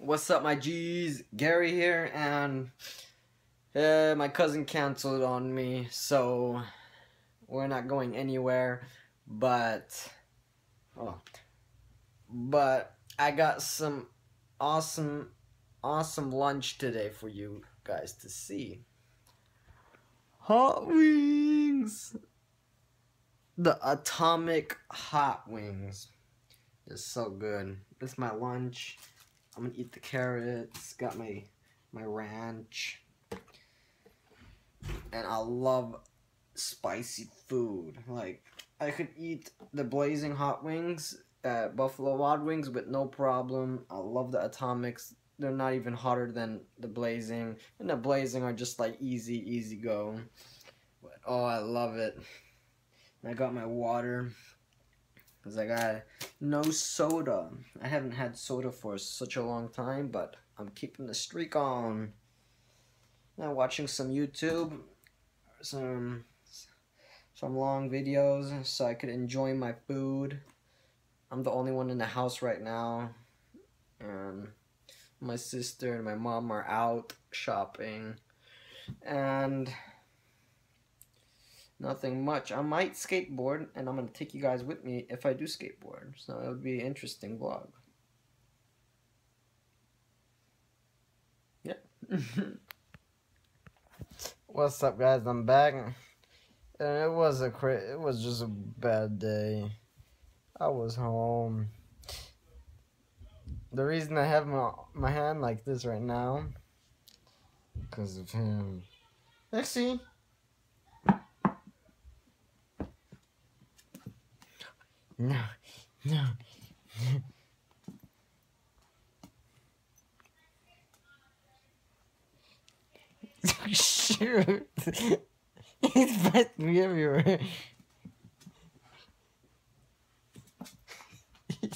What's up, my G's? Gary here, and uh, my cousin canceled on me, so we're not going anywhere. But, oh, but I got some awesome, awesome lunch today for you guys to see. Hot wings, the atomic hot wings, It's so good. Is my lunch. I'm gonna eat the carrots. Got my my ranch, and I love spicy food. Like I could eat the blazing hot wings at Buffalo Wild Wings with no problem. I love the atomics. They're not even hotter than the blazing, and the blazing are just like easy, easy go. But oh, I love it. And I got my water. Because I got no soda. I haven't had soda for such a long time, but I'm keeping the streak on. Now watching some YouTube, some some long videos so I could enjoy my food. I'm the only one in the house right now. And my sister and my mom are out shopping. And nothing much. I might skateboard, and I'm gonna take you guys with me if I do skateboard. So it would be an interesting vlog. Yeah. What's up, guys? I'm back, and it was a cra- it was just a bad day. I was home. The reason I have my my hand like this right now, because of him. Lexi. No, no. Shoot. He's biting me everywhere.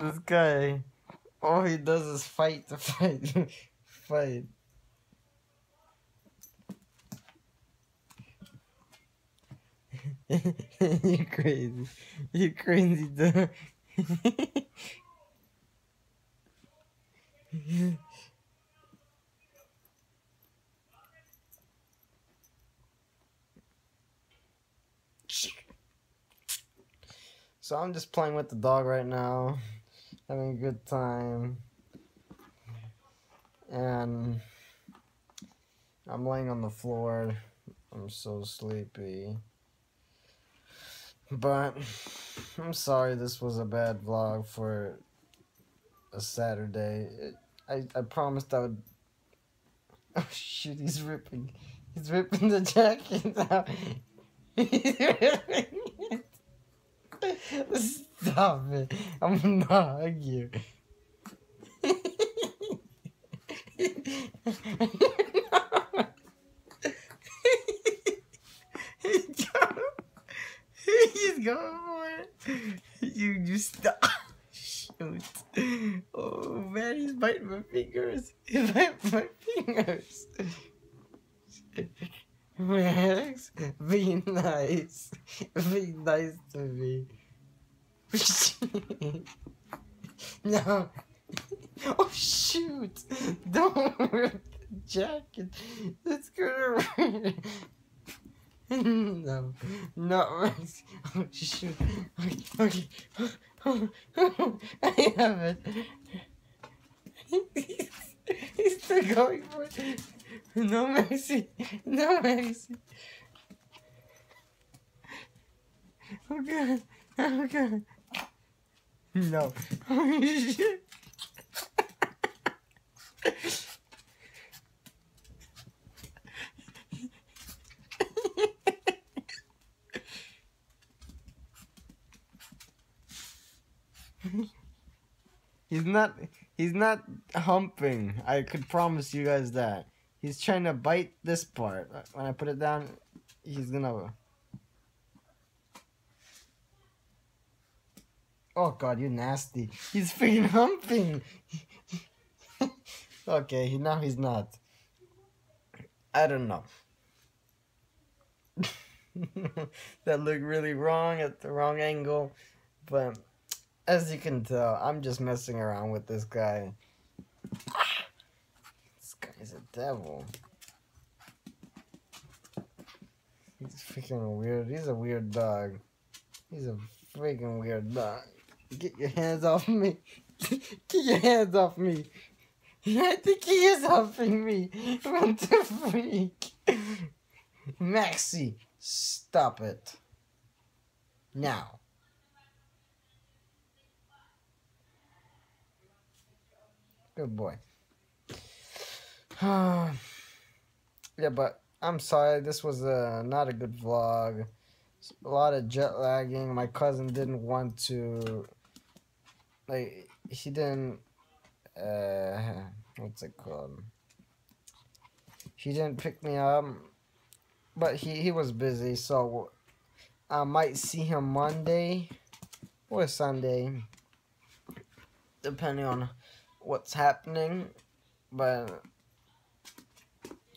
this guy, all he does is fight to fight, fight. you crazy. You crazy dude. so I'm just playing with the dog right now, having a good time. And I'm laying on the floor. I'm so sleepy. But I'm sorry this was a bad vlog for a Saturday. It, I, I promised I would. Oh shoot, he's ripping. He's ripping the jacket out. He's ripping it. Stop it. I'm gonna hug you. For it. You just stop. Oh, shoot. Oh man, he's biting my fingers. He's biting my fingers. Max, be nice. Be nice to me. no. Oh shoot! Don't rip the jacket. It's gonna. No, not Max. Oh shoot. Okay, okay. I have it. He's, he's still going for it. No mercy. No mercy. Oh god. Oh god. No. Oh shit. He's not he's not humping. I could promise you guys that. He's trying to bite this part. When I put it down, he's gonna Oh god, you're nasty. He's freaking humping. okay, he, now he's not. I don't know. that looked really wrong at the wrong angle, but As you can tell, I'm just messing around with this guy. This guy's a devil. He's freaking weird. He's a weird dog. He's a freaking weird dog. Get your hands off me. Get your hands off me. I think he is helping me. What the freak? Maxie, stop it. Now. Good boy. yeah, but I'm sorry. This was a, not a good vlog. A lot of jet lagging. My cousin didn't want to. Like, he didn't. Uh, what's it called? He didn't pick me up. But he, he was busy, so I might see him Monday or Sunday. Depending on what's happening. But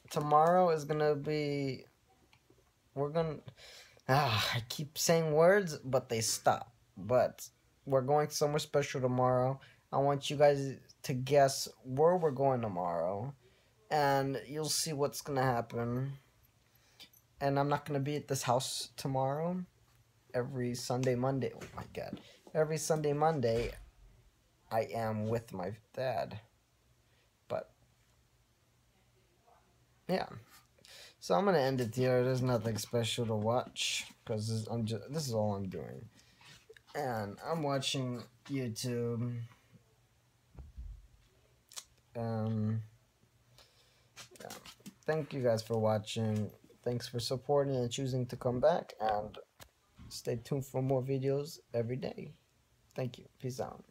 tomorrow is gonna be we're gonna ah, I keep saying words but they stop. But we're going somewhere special tomorrow. I want you guys to guess where we're going tomorrow. And you'll see what's gonna happen. And I'm not gonna be at this house tomorrow. Every Sunday, Monday. Oh my god. Every Sunday, Monday, I am with my dad. But yeah. So I'm gonna end it here. There's nothing special to watch because I'm just this is all I'm doing, and I'm watching YouTube. Um. Yeah. Thank you guys for watching. Thanks for supporting and choosing to come back, and stay tuned for more videos every day. Thank you. Peace out.